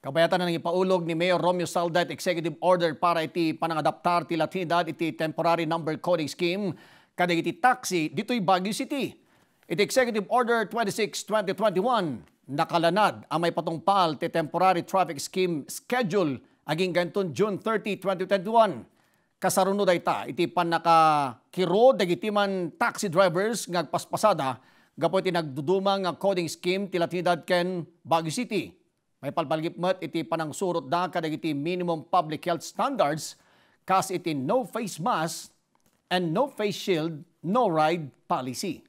Kabayatan na ipaulog ni Mayor Romeo Saldat executive order para iti panangadaptar ti Latinidad iti temporary number coding scheme kada iti taxi dito'y Baguio City. Iti executive order 26-2021 nakalanad ang may patungpal ti temporary traffic scheme schedule aging ganton June 30, 2021. Kasarunod ay ta, iti panakakiro dagiti man taxi drivers ngagpaspasada gapo iti nagdudumang nga coding scheme ti Latinidad ken Baguio City. May palpalgipmet iti panangsurot da kadagiti minimum public health standards kas iti no face mask and no face shield, no ride policy.